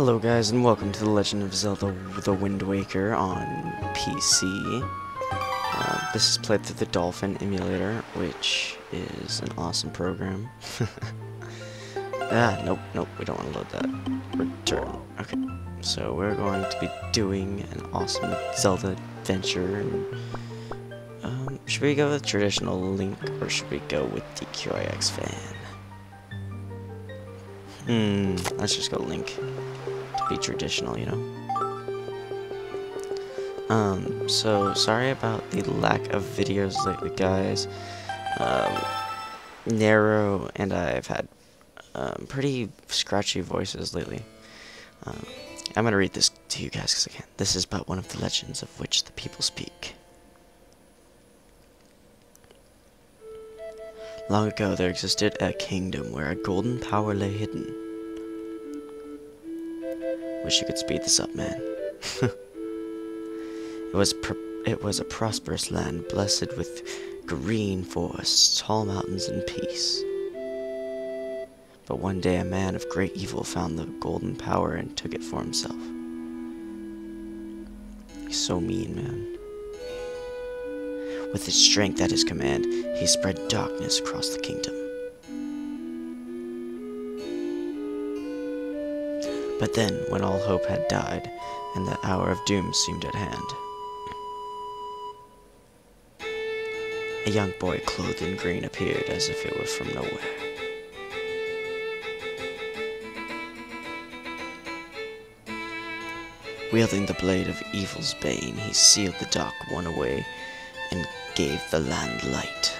Hello guys and welcome to The Legend of Zelda The Wind Waker on PC. Uh, this is played through the Dolphin emulator, which is an awesome program. ah, nope, nope, we don't want to load that. Return. Okay, so we're going to be doing an awesome Zelda adventure. And, um, should we go with traditional Link or should we go with the DQIX fan? Hmm, let's just go Link be traditional, you know? Um, so, sorry about the lack of videos lately, guys. Um, Nero and I have had um, pretty scratchy voices lately. Um, I'm gonna read this to you guys because I can. This is but one of the legends of which the people speak. Long ago, there existed a kingdom where a golden power lay hidden. Wish you could speed this up, man. it was it was a prosperous land, blessed with green forests, tall mountains, and peace. But one day a man of great evil found the golden power and took it for himself. He's so mean, man. With his strength at his command, he spread darkness across the kingdom. But then, when all hope had died, and the hour of doom seemed at hand, a young boy clothed in green appeared as if it were from nowhere. Wielding the blade of evil's bane, he sealed the dark one away and gave the land light.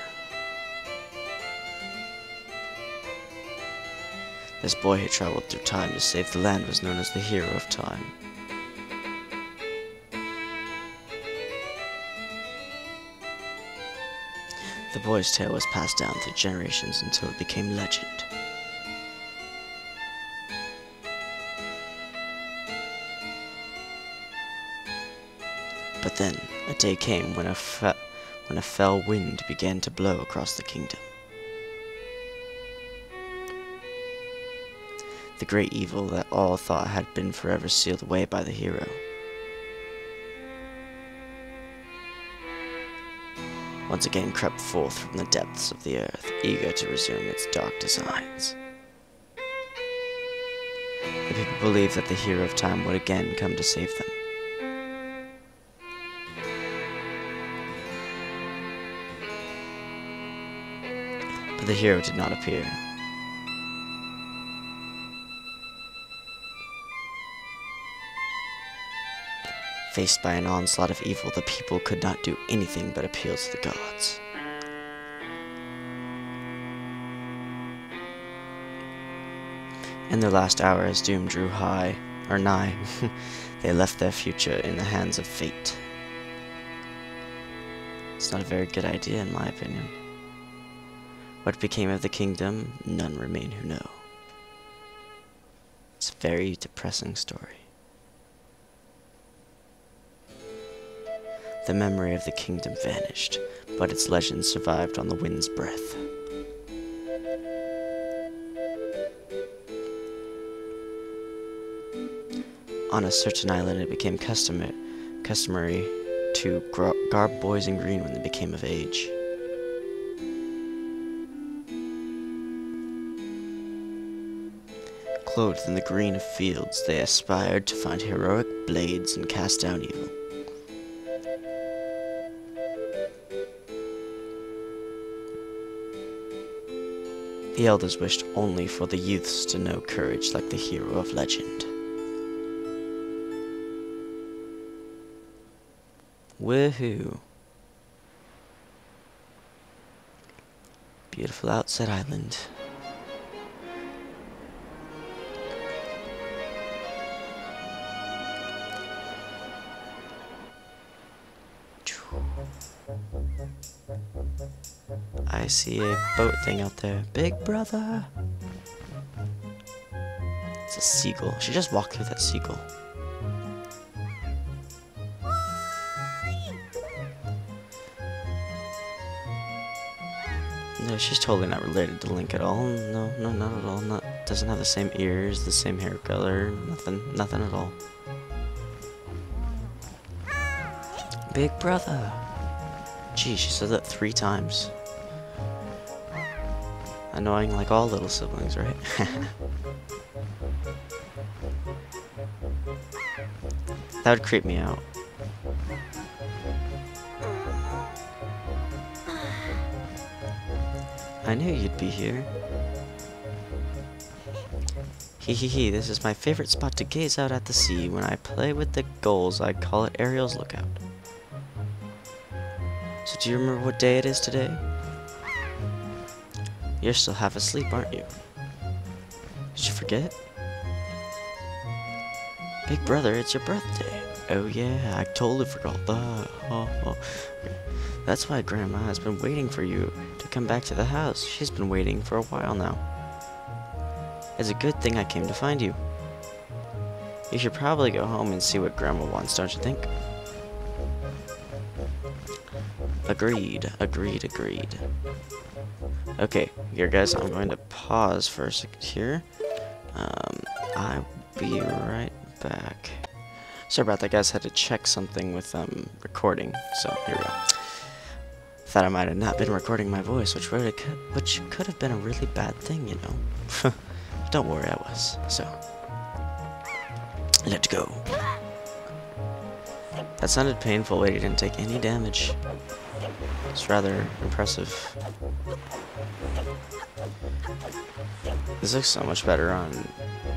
This boy who traveled through time to save the land was known as the hero of time. The boy's tale was passed down through generations until it became legend. But then, a day came when a, when a fell wind began to blow across the kingdom. The great evil that all thought had been forever sealed away by the hero. Once again crept forth from the depths of the earth, eager to resume its dark designs. The people believed that the hero of time would again come to save them. But the hero did not appear. Faced by an onslaught of evil, the people could not do anything but appeal to the gods. In their last hour, as doom drew high, or nigh, they left their future in the hands of fate. It's not a very good idea, in my opinion. What became of the kingdom, none remain who know. It's a very depressing story. The memory of the kingdom vanished, but its legend survived on the wind's breath. On a certain island, it became customary, customary to garb boys in green when they became of age. Clothed in the green of fields, they aspired to find heroic blades and cast down evil. The elders wished only for the youths to know courage like the hero of legend. Woohoo! Beautiful Outset Island. See a boat thing out there. Big brother. It's a seagull. She just walked through that seagull. No, she's totally not related to Link at all. No, no, not at all. Not doesn't have the same ears, the same hair color, nothing, nothing at all. Big brother. Gee, she said that three times. Annoying like all little siblings, right? that would creep me out. I knew you'd be here. Hee hee hee, this is my favorite spot to gaze out at the sea. When I play with the goals, I call it Aryll's Lookout. So do you remember what day it is today? You're still half asleep, aren't you? Did you forget? Big brother, it's your birthday. Oh yeah, I totally forgot that. Oh, oh. That's why Grandma has been waiting for you to come back to the house. She's been waiting for a while now. It's a good thing I came to find you. You should probably go home and see what Grandma wants, don't you think? Agreed, agreed, agreed. Okay, here guys, I'm going to pause for a second here. Um, I'll be right back. Sorry about that guys, I had to check something with um recording, so here we go. Thought I might have not been recording my voice, which really could, which could have been a really bad thing, you know. Don't worry, I was. So, let's go. That sounded painful, but he didn't take any damage. It's rather impressive. This looks so much better on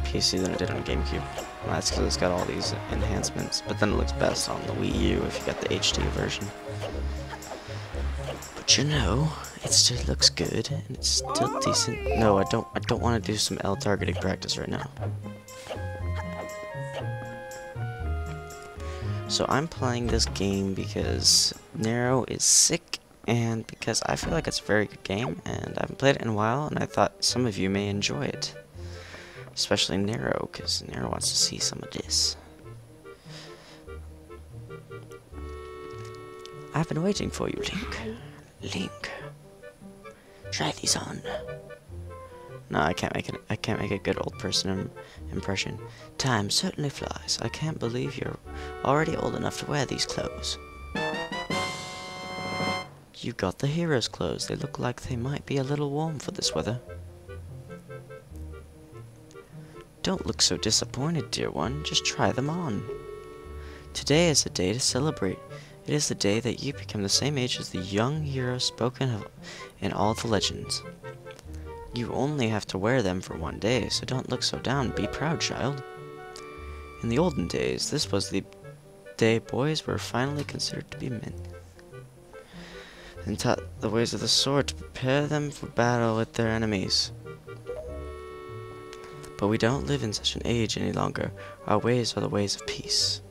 PC than it did on GameCube. Well, that's because it's got all these enhancements, but then it looks best on the Wii U if you got the HD version. But you know, it still looks good and it's still decent. No, I don't I don't want to do some L targeting practice right now. So I'm playing this game because Nero is sick and because I feel like it's a very good game and I haven't played it in a while and I thought some of you may enjoy it. Especially Nero, because Nero wants to see some of this. I've been waiting for you, Link. Link. Try these on. No, I can't make it. I can't make a good old person Im impression. Time certainly flies. I can't believe you're already old enough to wear these clothes. You got the hero's clothes. They look like they might be a little warm for this weather. Don't look so disappointed, dear one. Just try them on. Today is a day to celebrate. It is the day that you become the same age as the young hero spoken of in all the legends. You only have to wear them for one day, so don't look so down. Be proud, child. In the olden days, this was the day boys were finally considered to be men. And taught the ways of the sword to prepare them for battle with their enemies. But we don't live in such an age any longer. Our ways are the ways of peace.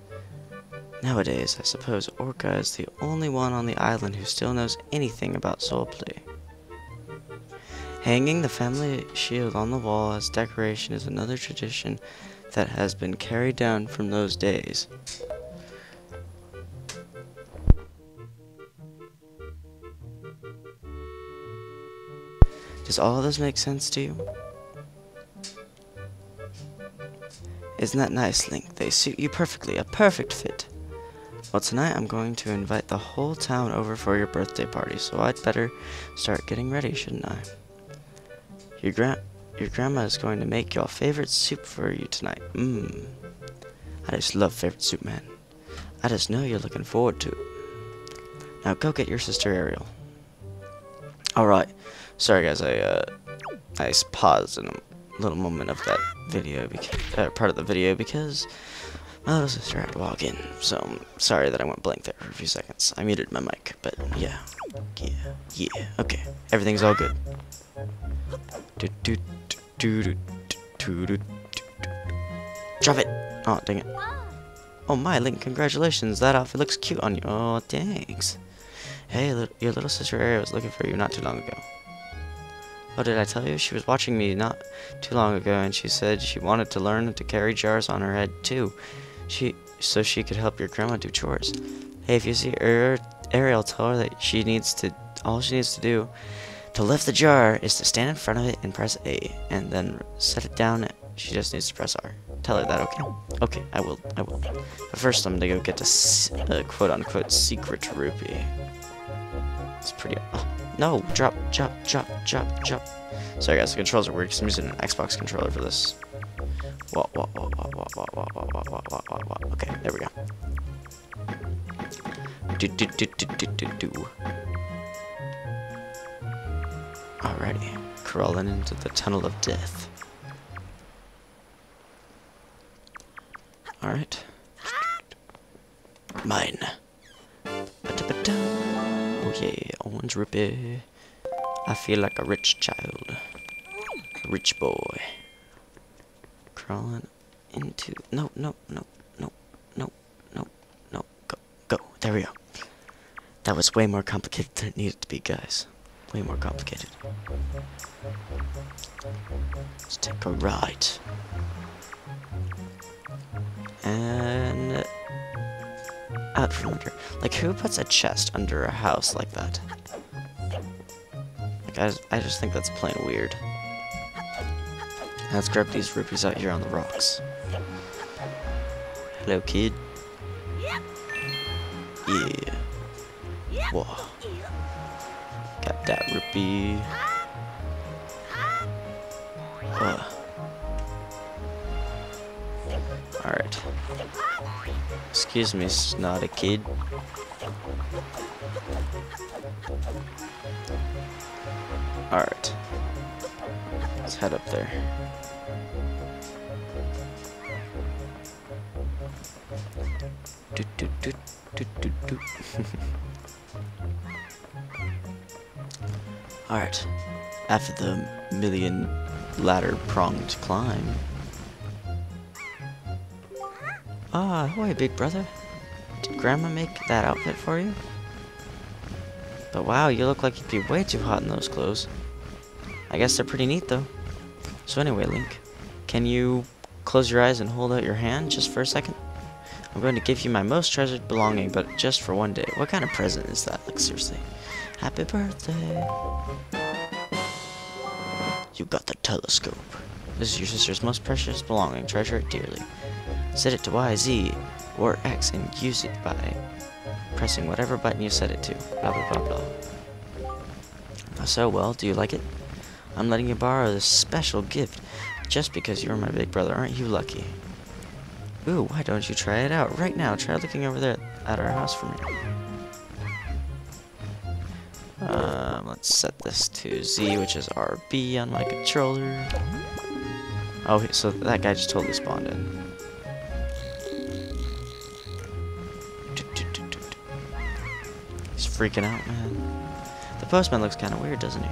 Nowadays, I suppose Orca is the only one on the island who still knows anything about soul play. Hanging the family shield on the wall as decoration is another tradition that has been carried down from those days. Does all this make sense to you? Isn't that nice, Link? They suit you perfectly, a perfect fit. Well, tonight I'm going to invite the whole town over for your birthday party, so I'd better start getting ready, shouldn't I? Your gra your grandma is going to make your favorite soup for you tonight. Mmm. I just love favorite soup, man. I just know you're looking forward to it. Now go get your sister Aryll. Alright. Sorry guys, I uh I paused in a little moment of that video because uh, part of the video because my little sister had to walk in. So I'm sorry that I went blank there for a few seconds. I muted my mic, but yeah. Yeah. Yeah. Okay. Everything's all good. Drop it! Oh, dang it. Oh my, Link, congratulations. That outfit looks cute on you. Oh, thanks. Hey, your little sister Aryll was looking for you not too long ago. Oh, did I tell you? She was watching me not too long ago, and she said she wanted to learn to carry jars on her head, too. She So she could help your grandma do chores. Hey, if you see Aryll, tell her that she needs to, all she needs to do To lift the jar is to stand in front of it and press A, and then set it down. She just needs to press R. Tell her that, okay? Okay, I will, I will. But first, I'm gonna go get the uh, quote-unquote secret rupee. It's pretty, no, drop, drop, drop, drop, drop. Sorry guys, the controls are weird because I'm using an Xbox controller for this. Wah, wah, wah, wah, wah, wah, wah, wah, wah, wah, wah, wah, wah. Okay, there we go. Do, do, do, do, do, do, do. Alrighty, crawling into the tunnel of death. Alright. Mine. Orange rupee. I feel like a rich child. A rich boy. Crawling into... No, no, no, no, no, no, no. Go, go. There we go. That was way more complicated than it needed to be, guys. Way more complicated. Let's take a right. And... Out from under. Like, who puts a chest under a house like that? Like, I, I just think that's plain weird. Let's grab these rupees out here on the rocks. Hello, kid. Yeah. Whoa. Got that rupee. Whoa. Alright. Excuse me, snotty kid. Alright. Let's head up there. Do, do, do, do, do, do. Alright. After the million ladder pronged climb. Ah, ahoy, big brother. Did Grandma make that outfit for you? But wow, you look like you'd be way too hot in those clothes. I guess they're pretty neat, though. So anyway, Link, can you close your eyes and hold out your hand just for a second? I'm going to give you my most treasured belonging, but just for one day. What kind of present is that? Like, seriously. Happy birthday. You got the telescope. This is your sister's most precious belonging. Treasure it dearly. Set it to Y, Z, or X and use it by pressing whatever button you set it to. Blah, blah, blah, blah. So, well, do you like it? I'm letting you borrow this special gift just because you're my big brother. Aren't you lucky? Ooh, why don't you try it out right now? Try looking over there at our house for me. Um, let's set this to Z, which is RB on my controller. Oh, so that guy just totally spawned in. He's freaking out, man. The postman looks kind of weird, doesn't he?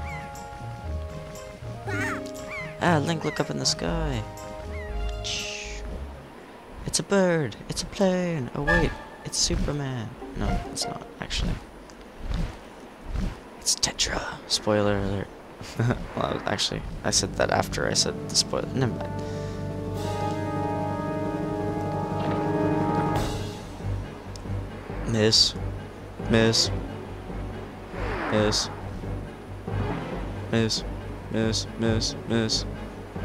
Ah, Link, look up in the sky. It's a bird. It's a plane. Oh, wait. It's Superman. No, it's not, actually. Spoiler alert. well, actually, I said that after I said the spoiler. Never mind. Miss. Miss. Miss. Miss. Miss. Miss. Miss.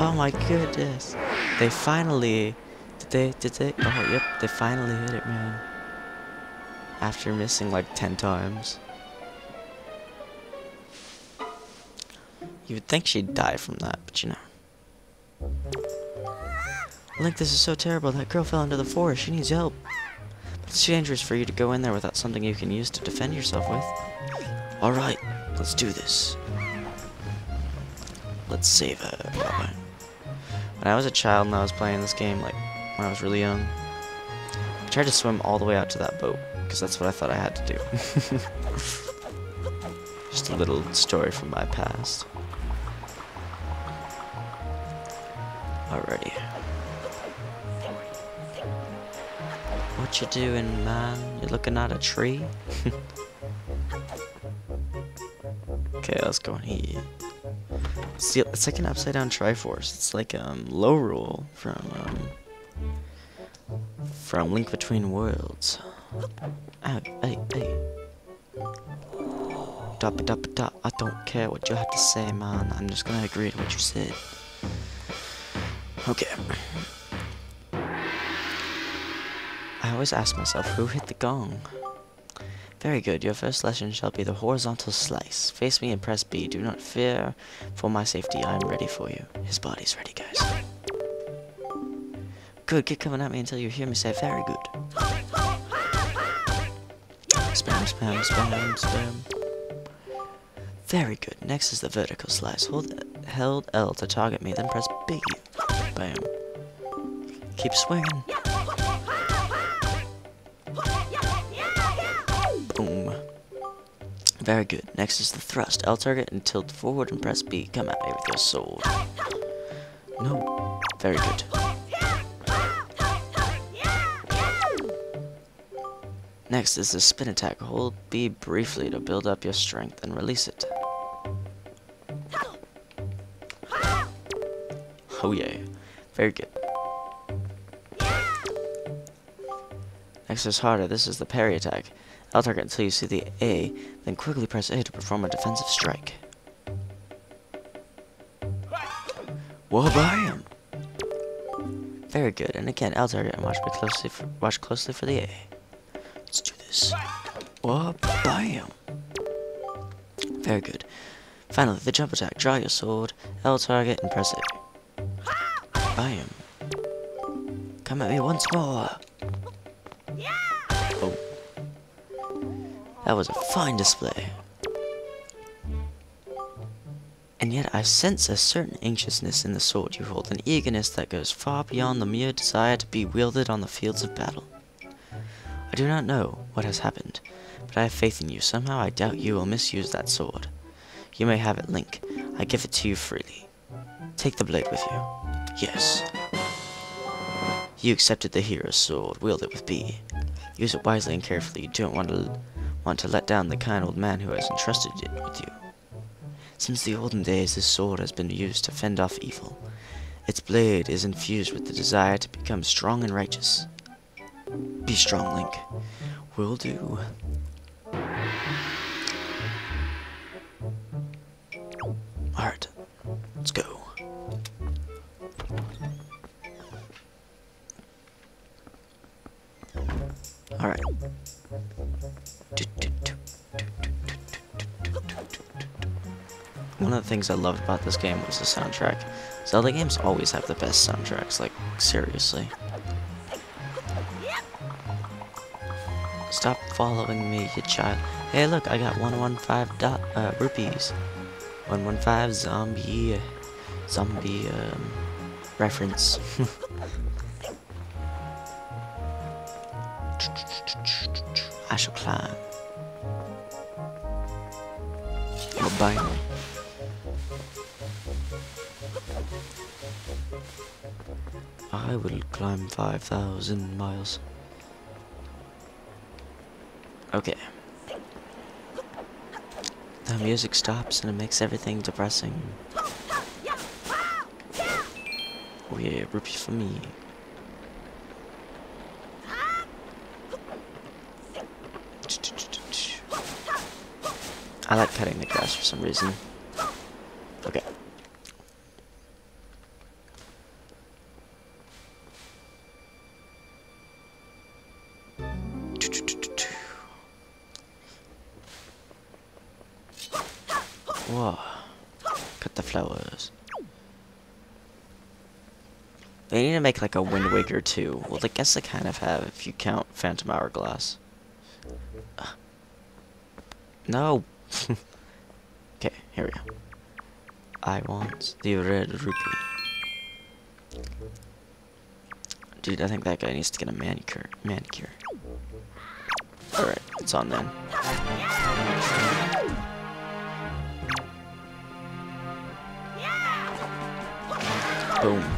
oh my goodness. They finally... Did they... Did they... Oh, yep. They finally hit it, man. After missing like 10 times. You would think she'd die from that, but you know. Link, this is so terrible. That girl fell into the forest. She needs help. But it's dangerous for you to go in there without something you can use to defend yourself with. Alright, let's do this. Let's save her. When I was a child and I was playing this game, like, when I was really young, I tried to swim all the way out to that boat, because that's what I thought I had to do. Just a little story from my past. Alrighty. What you doing, man? You looking at a tree? okay, let's go in here. See, it's like an upside down Triforce. It's like um Lorule from um from Link Between Worlds. Hey, hey. Dop dop dop. I don't care what you have to say, man. I'm just gonna agree to what you said. Okay. I always ask myself, who hit the gong? Very good. Your first lesson shall be the horizontal slice. Face me and press B. Do not fear for my safety. I am ready for you. His body's ready, guys. Good. Keep coming at me until you hear me say very good. Spam, spam, spam. Very good. Next is the vertical slice. Hold held L to target me, then press B. Bam. Keep swinging. Boom. Very good. Next is the thrust. L target and tilt forward and press B. Come at me with your sword. No. Very good. Next is the spin attack. Hold B briefly to build up your strength and release it. Oh yeah. Very good. Next is harder. This is the parry attack. L target until you see the A, then quickly press A to perform a defensive strike. Whoa, bam! Very good. And again, L target and watch closely. For, watch closely for the A. This. Whoa, bam! Very good. Finally, the jump attack. Draw your sword, L target, and press A. Bam! Come at me once more. Oh. That was a fine display. And yet I sense a certain anxiousness in the sword you hold, an eagerness that goes far beyond the mere desire to be wielded on the fields of battle. I do not know what has happened, but I have faith in you. Somehow I doubt you will misuse that sword. You may have it, Link. I give it to you freely. Take the blade with you. Yes. You accepted the hero's sword. Wield it with B. Use it wisely and carefully. You don't want to want to let down the kind old man who has entrusted it with you. Since the olden days, this sword has been used to fend off evil. Its blade is infused with the desire to become strong and righteous. Be strong, Link. Will do. Alright, let's go. Alright. One of the things I loved about this game was the soundtrack. Zelda games always have the best soundtracks, like, seriously. Stop following me, you child. Hey, look, I got 115 dot, uh, rupees. 115 zombie, zombie, um, reference. I shall climb. Bite. I will climb 5,000 miles. The music stops and it makes everything depressing. Oh yeah, rupee for me. I like cutting the grass for some reason. Make like a Wind Waker too. Well, I guess I kind of have if you count Phantom Hourglass. Uh, no. okay, here we go. I want the red rupee. Dude, I think that guy needs to get a manicure. Manicure. Alright, it's on then. Boom.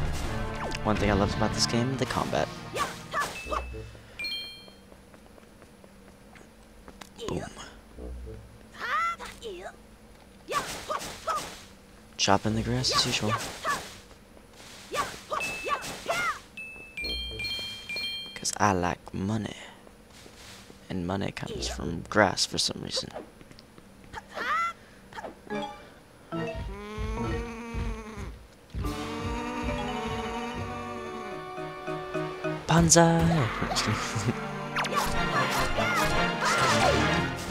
One thing I loved about this game, the combat. Boom. Chopping the grass as usual. Because I like money. and money comes from grass for some reason. Banzai!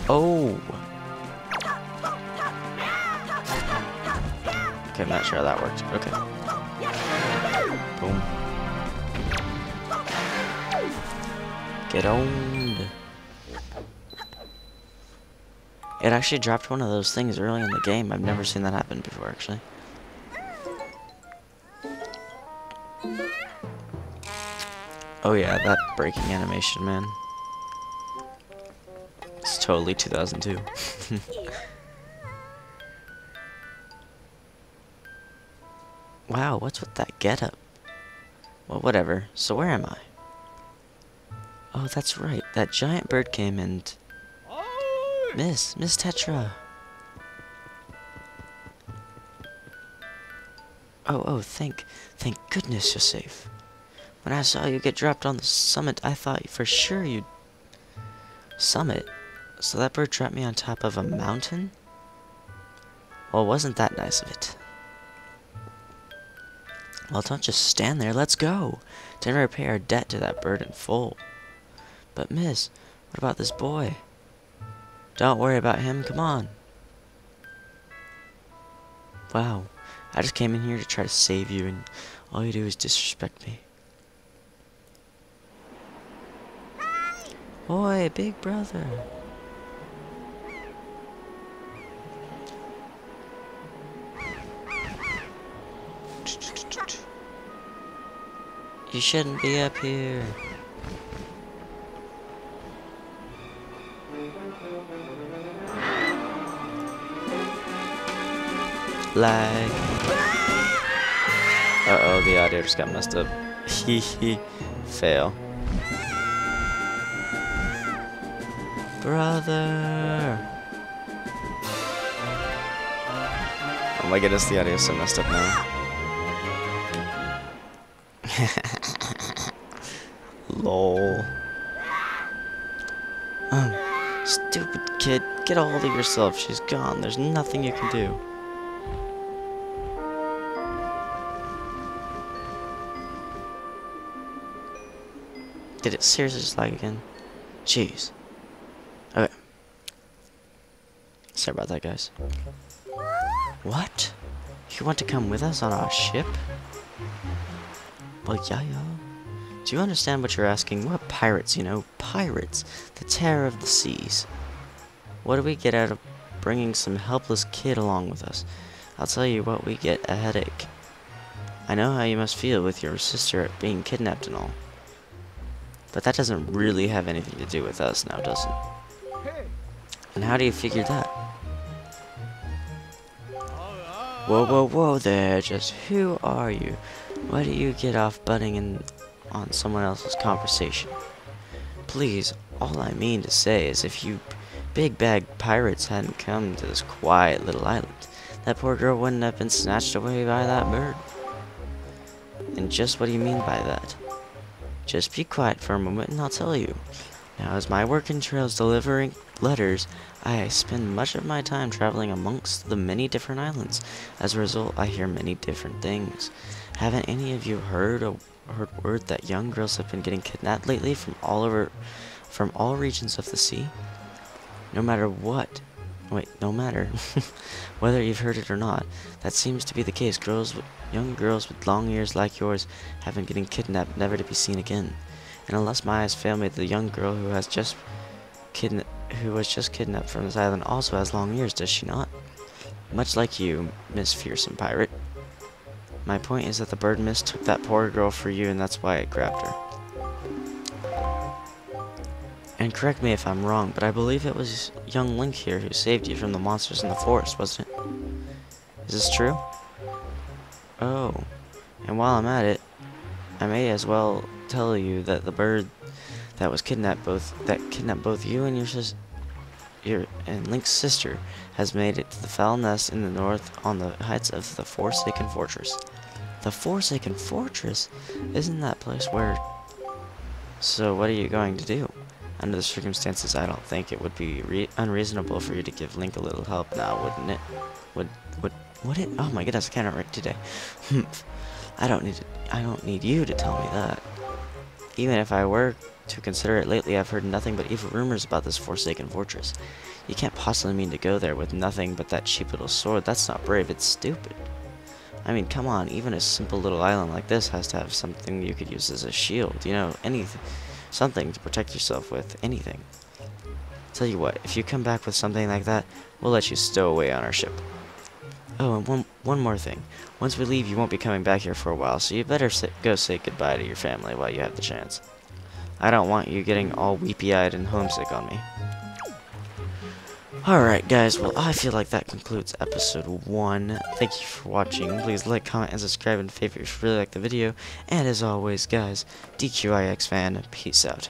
oh! Okay, I'm not sure how that worked. Okay. Boom. Get owned. It actually dropped one of those things early in the game. I've never seen that happen before, actually. Oh yeah, that breaking animation, man. It's totally 2002. wow, what's with that getup? Well, whatever. So where am I? Oh, that's right. That giant bird came and... Miss, Miss Tetra. Oh, oh, thank, thank goodness you're safe. When I saw you get dropped on the summit, I thought for sure you'd... Summit? So that bird dropped me on top of a mountain? Well, wasn't that nice of it? Well, don't just stand there, let's go. To repay our debt to that bird in full. But miss, what about this boy? Don't worry about him, come on. Wow, I just came in here to try to save you and all you do is disrespect me. Boy, big brother. You shouldn't be up here. Lag. Uh-oh, the audio just got messed up. Hee hee. Fail. Brother! Oh my goodness, the audio is so messed up now. Lol. Um, stupid kid, get a hold of yourself. She's gone. There's nothing you can do. Did it seriously just lag again? Jeez. Okay. Sorry about that, guys. What? You want to come with us on our ship? Well, yeah, yeah. Do you understand what you're asking? What pirates, you know? Pirates. The terror of the seas. What do we get out of bringing some helpless kid along with us? I'll tell you what, we get a headache. I know how you must feel with your sister being kidnapped and all. But that doesn't really have anything to do with us now, does it? And how do you figure that? Whoa, whoa, whoa there, just who are you? Why do you get off butting in on someone else's conversation? Please, all I mean to say is if you big bag pirates hadn't come to this quiet little island, that poor girl wouldn't have been snatched away by that bird. And just what do you mean by that? Just be quiet for a moment and I'll tell you. Now, as my work entails delivering letters, I spend much of my time traveling amongst the many different islands. As a result, I hear many different things. Haven't any of you heard a heard word that young girls have been getting kidnapped lately from all over, from all regions of the sea? No matter what, wait, no matter whether you've heard it or not, that seems to be the case. Girls, young girls with long ears like yours have been getting kidnapped, never to be seen again. And unless my eyes fail me, the young girl who has just kidna who was just kidnapped from this island also has long ears, does she not? Much like you, Miss Fearsome Pirate. My point is that the bird mistook that poor girl for you, and that's why it grabbed her. And correct me if I'm wrong, but I believe it was young Link here who saved you from the monsters in the forest, wasn't it? Is this true? Oh. And while I'm at it, I may as well tell you that the bird that was kidnapped both that kidnapped both you and your sis your and Link's sister has made it to the foul nest in the north on the heights of the Forsaken Fortress. The Forsaken Fortress? Isn't that place where... So what are you going to do? Under the circumstances, I don't think it would be re unreasonable for you to give Link a little help now, wouldn't it? Would would would it? Oh my goodness, I can't write today. I don't need to, I don't need you to tell me that. Even if I were to consider it lately, I've heard nothing but evil rumors about this forsaken fortress. You can't possibly mean to go there with nothing but that cheap little sword. That's not brave, it's stupid. I mean, come on, even a simple little island like this has to have something you could use as a shield, you know, anything, something to protect yourself with, anything. Tell you what, if you come back with something like that, we'll let you stow away on our ship. Oh, and one, one more thing. Once we leave, you won't be coming back here for a while, so you better say, go say goodbye to your family while you have the chance. I don't want you getting all weepy-eyed and homesick on me. Alright guys, well I feel like that concludes episode 1. Thank you for watching. Please like, comment, and subscribe and favorite if you really like the video. And as always guys, DQIX fan, peace out.